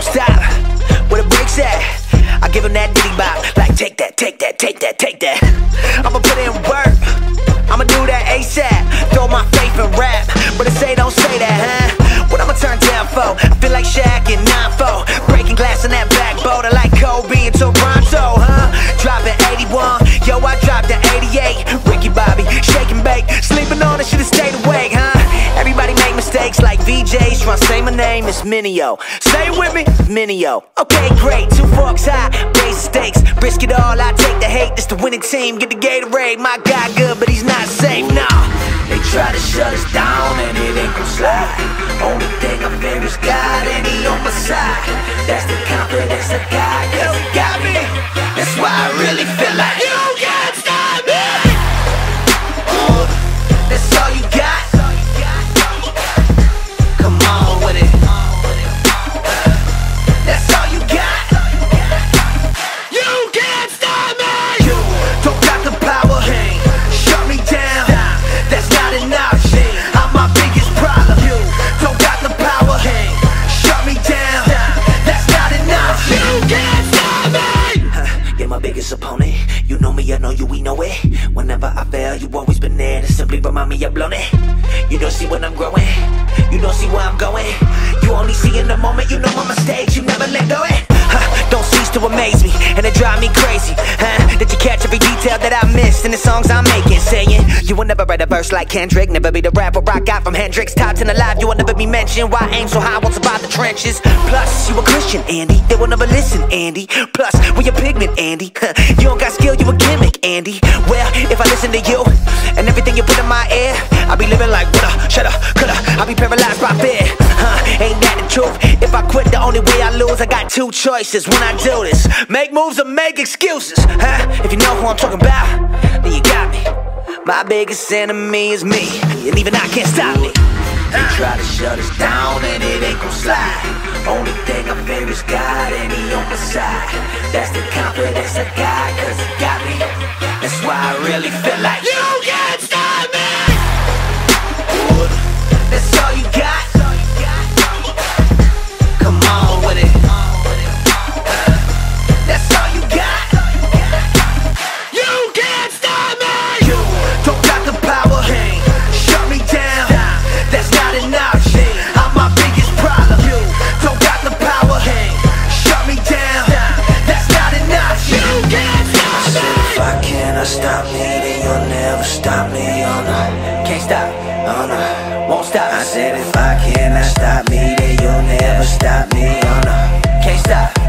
won't stop. Where the brakes at? I give him that ditty bop. Like, take that, take that, take that, take that. I'ma put in work. I'ma do that ASAP. Throw my faith in rap. But I say, don't say that, huh? What I'ma turn down for? I feel like Shaq and 9 Breaking glass in that backbone. I like Kobe and Toronto, huh? Dropping 81. Name, is Mineo. It with me, Mineo. Okay, great, two forks high, raise stakes. Risk it all, I take the hate This the winning team, get the Gatorade My guy good, but he's not safe, nah. They try to shut us down and it ain't gon' slide. Only thing I fear is God and he on my side. That's the confidence I got, To simply remind me I've blown it You don't see when I'm growing. You don't see where I'm going. You only see in the moment You know my mistakes, you never let go. It Huh, Don't cease to amaze me And it drive me crazy huh? That you catch every detail that I missed In the songs I'm making? Saying you will never write a verse like Kendrick Never be the rapper I got from Hendrix. Top 10 alive, you will never be mentioned. Why aim so high, won't survive the trenches? Plus, you a Christian, Andy. They will never listen, Andy. Plus, we a pigment, Andy Huh, You don't got skill, you a gimmick, Andy. Well, if I listen to you Ain't that the truth? If I quit, the only way I lose I got two choices when I do this. Make moves or make excuses huh? If you know who I'm talking about Then you got me. My biggest enemy is me And even I can't stop me They try to shut us down and it ain't gon' slide. Only thing I fear is God and he on my side. That's the confidence I got cause he got me. That's why I really feel like stop me Then you'll never stop me Oh no. Can't stop Oh no. Won't stop. I said if I cannot stop me Then you'll never stop me Oh no. Can't stop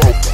turn